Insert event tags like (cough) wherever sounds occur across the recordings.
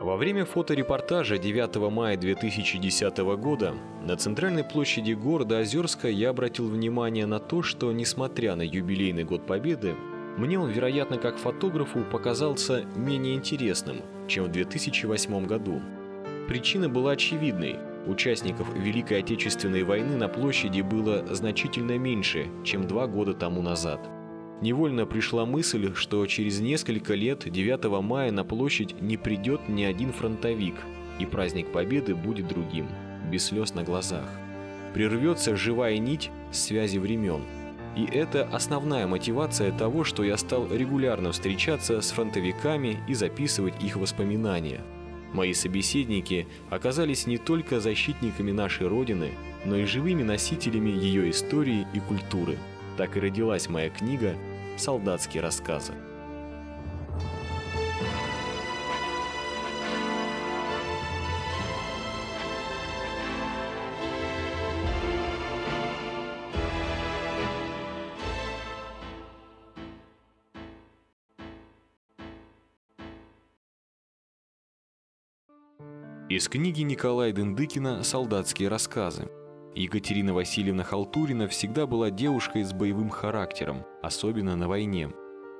Во время фоторепортажа 9 мая 2010 года на центральной площади города Озерска я обратил внимание на то, что, несмотря на юбилейный год Победы, мне он, вероятно, как фотографу показался менее интересным, чем в 2008 году. Причина была очевидной. Участников Великой Отечественной войны на площади было значительно меньше, чем два года тому назад – Невольно пришла мысль, что через несколько лет 9 мая на площадь не придет ни один фронтовик, и праздник Победы будет другим, без слез на глазах. Прервется живая нить связи времен. И это основная мотивация того, что я стал регулярно встречаться с фронтовиками и записывать их воспоминания. Мои собеседники оказались не только защитниками нашей Родины, но и живыми носителями ее истории и культуры. Так и родилась моя книга «Солдатские рассказы». Из книги Николая Дендыкина «Солдатские рассказы». Екатерина Васильевна Халтурина всегда была девушкой с боевым характером, особенно на войне.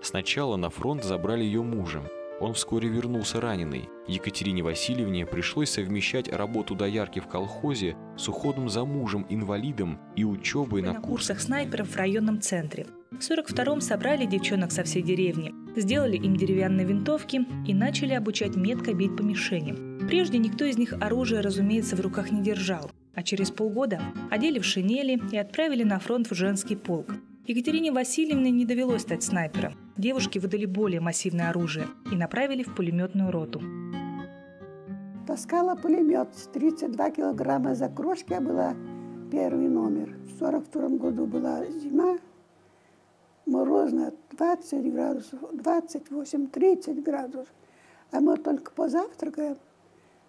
Сначала на фронт забрали ее мужем. Он вскоре вернулся раненый. Екатерине Васильевне пришлось совмещать работу доярки в колхозе с уходом за мужем-инвалидом и учебой на, на курсах снайперов в районном центре. В 42-м собрали девчонок со всей деревни, сделали им деревянные винтовки и начали обучать метко бить по мишеням. Прежде никто из них оружие, разумеется, в руках не держал а через полгода одели в шинели и отправили на фронт в женский полк. Екатерине Васильевне не довелось стать снайпером. Девушки выдали более массивное оружие и направили в пулеметную роту. Таскала пулемет с 32 килограмма за крошки, я была первый номер. В 42 году была зима, морозно 20 градусов, 28-30 градусов. А мы только позавтракаем,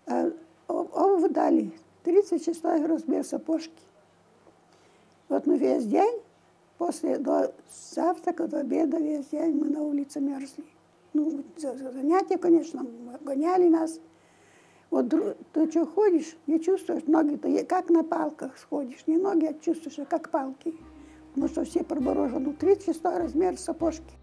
а обувь дали 36 размер сапожки. Вот мы весь день, после до завтрака, до обеда, весь день мы на улице мерзли. Ну, за, за занятия, конечно, гоняли нас. Вот ты что ходишь, не чувствуешь ноги-то, как на палках сходишь. Не ноги, а чувствуешь, а как палки. Потому что все проборожены. 36 размер сапожки.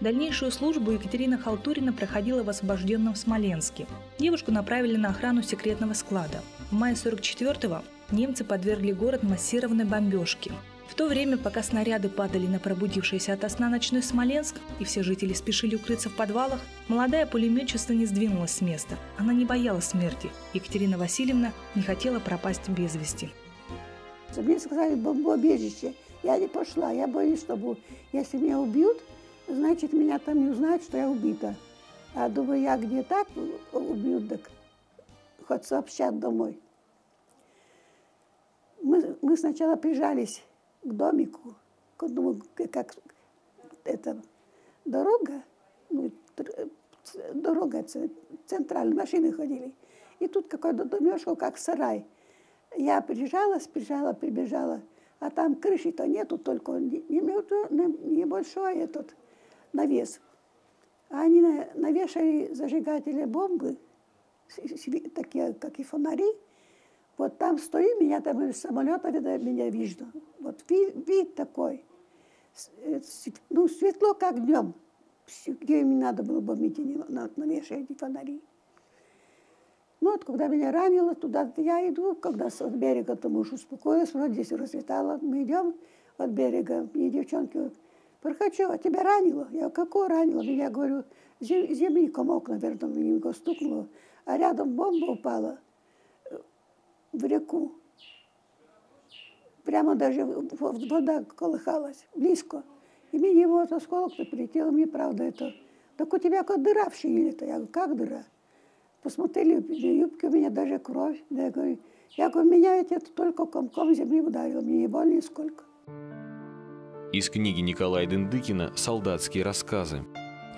Дальнейшую службу Екатерина Халтурина проходила в освобожденном Смоленске. Девушку направили на охрану секретного склада. В мае 44-го немцы подвергли город массированной бомбежке. В то время, пока снаряды падали на пробудившийся от сна ночной Смоленск, и все жители спешили укрыться в подвалах, молодая пулеметчица не сдвинулась с места. Она не боялась смерти. Екатерина Васильевна не хотела пропасть без вести. Мне сказали бомбоубежище. Я не пошла. Я боюсь, чтобы если меня убьют, значит, меня там не узнают, что я убита. А думаю, я где так убьют, так хоть сообщат домой. Мы, мы сначала прижались к домику, к одному, как это дорога, ну, дорога центральная, машины ходили. И тут какой-то домешка, как сарай. Я прижалась, прижала, прибежала, а там крыши-то нету, только небольшой этот навес. А они навешали зажигатели бомбы, такие, как и фонари. Вот там стою, меня там из самолета меня видно. Вот вид, вид такой. Э, ну, светло, как днем. Где мне надо было бомбить, они навешали эти фонари. Ну вот, когда меня ранило, туда я иду, когда с берега, то муж успокоился, вот здесь расцветало, мы идем от берега, мне девчонки Прохачу, а тебя ранило? Я какого ранило? Я говорю, земли комок, наверное, в него стукнуло, а рядом бомба упала в реку. Прямо даже вода колыхалась, близко. И мне вот осколок-то прилетел, мне правда это. Так у тебя как дыра в шинели-то. Я говорю, как дыра? Посмотрели, юбки у меня даже кровь. Я говорю, я говорю, меня это только комком земли ударило, мне не больно сколько. Из книги Николая Дендыкина «Солдатские рассказы».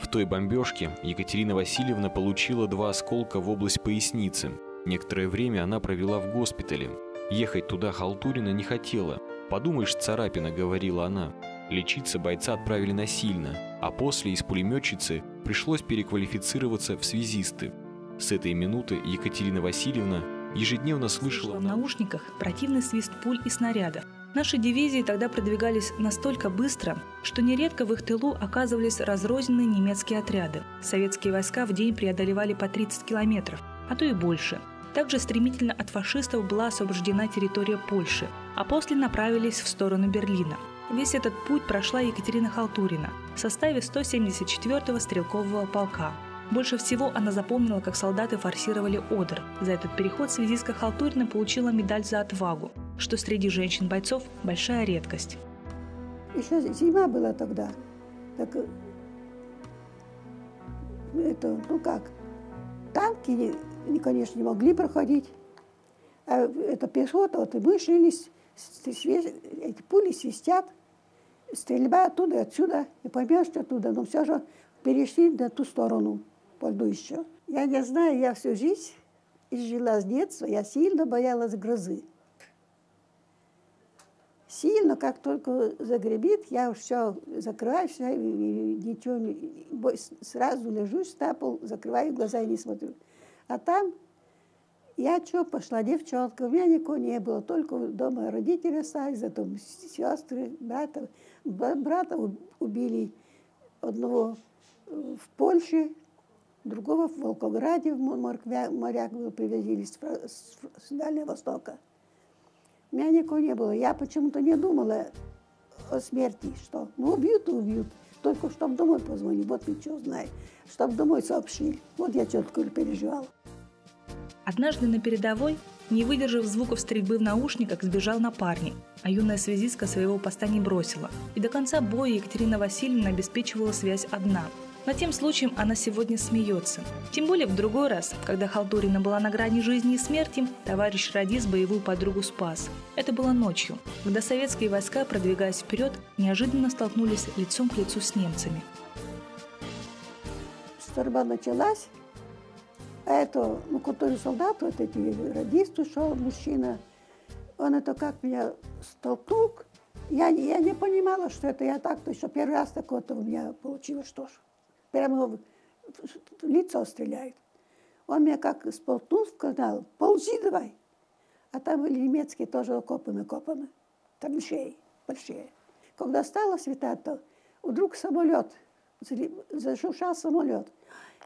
В той бомбежке Екатерина Васильевна получила два осколка в область поясницы. Некоторое время она провела в госпитале. Ехать туда Халтурина не хотела. «Подумаешь, царапина», — говорила она. Лечиться бойца отправили насильно, а после из пулеметчицы пришлось переквалифицироваться в связисты. С этой минуты Екатерина Васильевна ежедневно слышала в наушниках противный свист пуль и снарядов. Наши дивизии тогда продвигались настолько быстро, что нередко в их тылу оказывались разрозненные немецкие отряды. Советские войска в день преодолевали по 30 километров, а то и больше. Также стремительно от фашистов была освобождена территория Польши, а после направились в сторону Берлина. Весь этот путь прошла Екатерина Халтурина в составе 174-го стрелкового полка. Больше всего она запомнила, как солдаты форсировали Одер. За этот переход связистка Халтурина получила медаль за отвагу, что среди женщин-бойцов большая редкость. Еще зима была тогда. Так это, ну как, танки, конечно, не могли проходить. А это пехота, вот и мы шли, эти пули свистят – стрельба оттуда и отсюда, и поймешь, что оттуда, но все же перешли на ту сторону, по льду еще. Я не знаю, я всю жизнь жила с детства, я сильно боялась грозы. Сильно, как только загребит, я все закрываю, все, и ничего, не, сразу лежусь на пол, закрываю глаза и не смотрю. А там я что, пошла девчонка, у меня никого не было, только дома родители остались, затем сестры, брата. Брата убили одного в Польше, другого в Волгограде, в моряк был, привезли с, с Дальнего Востока. У меня никого не было. Я почему-то не думала о смерти, что ну убьют и убьют. Только чтобы домой позвонить, вот ничего знаю. Чтобы домой сообщили. Вот я четко переживала. Однажды на передовой, не выдержав звуков стрельбы в наушниках, сбежал напарник, а юная связистка своего поста не бросила. И до конца боя Екатерина Васильевна обеспечивала связь одна. Над тем случаем она сегодня смеется. Тем более в другой раз, когда Халтурина была на грани жизни и смерти, товарищ Радис боевую подругу спас. Это было ночью, когда советские войска, продвигаясь вперед, неожиданно столкнулись лицом к лицу с немцами. Стрельба началась, а это, ну, который солдат, вот эти радисты шел, мужчина, он это как меня столкнул. Я, я не понимала, что это я так-то, что первый раз такое-то у меня получилось, что ж. Прямо в, лицо стреляет. Он меня как столкнул в канал, ползи давай. А там были немецкие тоже окопы накопаны, там большие. Когда стало светать, то вдруг самолет, зашуршал самолет.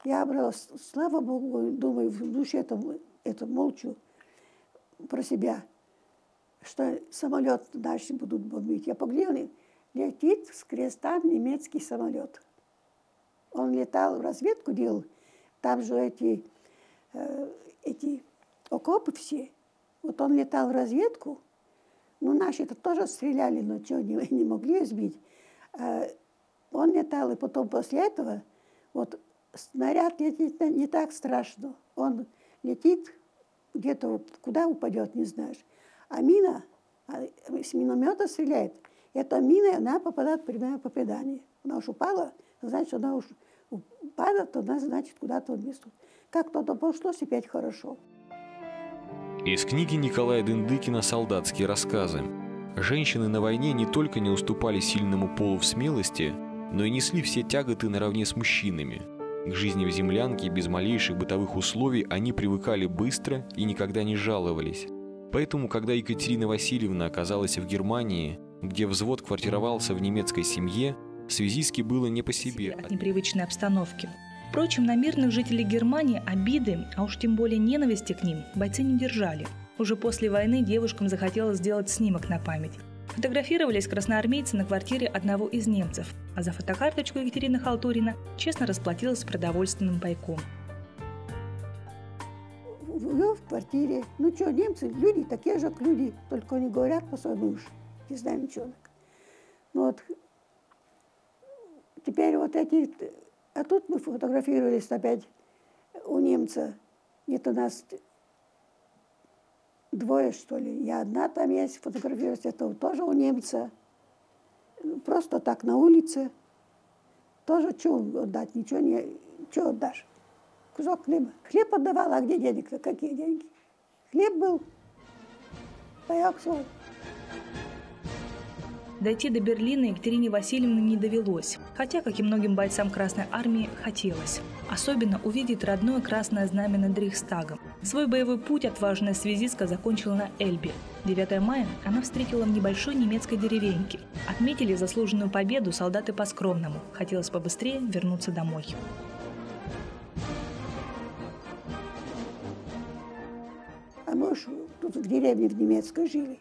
Я брала, слава Богу, думаю, в душе это, это молчу про себя, что самолет дальше будут бомбить. Я поглядела, летит с креста немецкий самолет. Он летал, разведку делал, там же эти, э, эти окопы все. Вот он летал в разведку, ну, наши это тоже стреляли, но что, не, (laughs) не могли сбить. Э, он летал, и потом после этого, вот снаряд летит не так страшно. Он летит где-то, куда упадет, не знаешь. А мина, а с миномета стреляет. Эта мина, она попадает прямое попадание. Она уж упала, значит, она уж падает, то она, значит, куда-то месту. Как то-то пошлось, опять хорошо. Из книги Николая Дындыкина «Солдатские рассказы». Женщины на войне не только не уступали сильному полу в смелости, но и несли все тяготы наравне с мужчинами – к жизни в землянке без малейших бытовых условий они привыкали быстро и никогда не жаловались. Поэтому, когда Екатерина Васильевна оказалась в Германии, где взвод квартировался в немецкой семье, связистке было не по себе. От непривычной обстановки. Впрочем, на мирных жителей Германии обиды, а уж тем более ненависти к ним, бойцы не держали. Уже после войны девушкам захотелось сделать снимок на память. Фотографировались красноармейцы на квартире одного из немцев, а за фотокарточку Екатерина Халтурина честно расплатилась продовольственным пайком. В, в квартире. Ну что, немцы, люди такие же, как люди, только они говорят по своему уж. Не знаю ничего. Ну вот, теперь вот эти... А тут мы фотографировались опять у немца. Это нас двое, что ли. Я одна там есть, фотографируюсь, это тоже у немца. Просто так на улице. Тоже что отдать, ничего не... Что отдашь? Кусок хлеба. Хлеб отдавал, а где денег-то? Какие деньги? Хлеб был, паек свой. Дойти до Берлина Екатерине Васильевне не довелось, хотя, как и многим бойцам Красной Армии, хотелось. Особенно увидеть родное красное знамя над Рейхстагом. Свой боевой путь отважная связистка закончила на Эльбе. 9 мая она встретила в небольшой немецкой деревеньке. Отметили заслуженную победу солдаты по-скромному. Хотелось побыстрее вернуться домой. А мы уж тут в деревне в немецкой жили.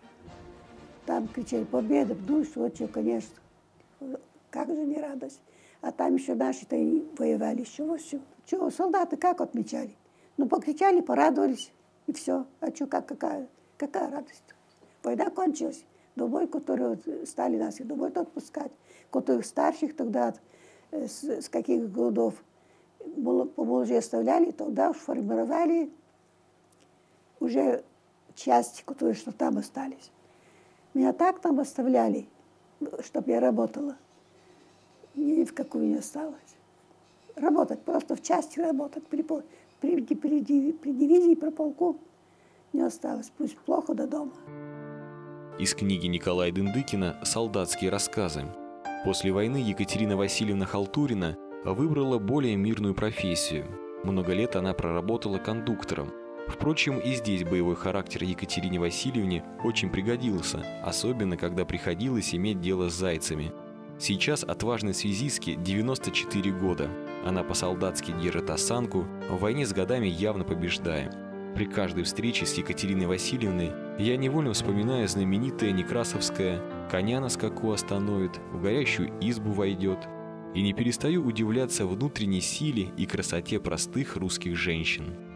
Там кричали «Победа!» Ну, что, конечно. Как же не радость. А там еще наши-то и воевали еще вовсю. Что, солдаты как отмечали? Ну, покричали, порадовались, и все. А что, как, какая, какая радость? Война кончилась. Домой, которые стали нас и домой отпускать. Которых старших тогда, э, с, с каких годов по оставляли, тогда уж формировали уже части, которые что там остались. Меня так там оставляли, чтобы я работала. Ни в какую не осталось. Работать, просто в части работать. При, при, при, при дивизии, при полку не осталось. Пусть плохо до дома. Из книги Николая Дындыкина «Солдатские рассказы». После войны Екатерина Васильевна Халтурина выбрала более мирную профессию. Много лет она проработала кондуктором – Впрочем, и здесь боевой характер Екатерине Васильевне очень пригодился, особенно когда приходилось иметь дело с зайцами. Сейчас отважной связистке 94 года. Она по-солдатски держит осанку, в войне с годами явно побеждая. При каждой встрече с Екатериной Васильевной я невольно вспоминаю знаменитое Некрасовское «Коня на скаку остановит, в горящую избу войдет», и не перестаю удивляться внутренней силе и красоте простых русских женщин.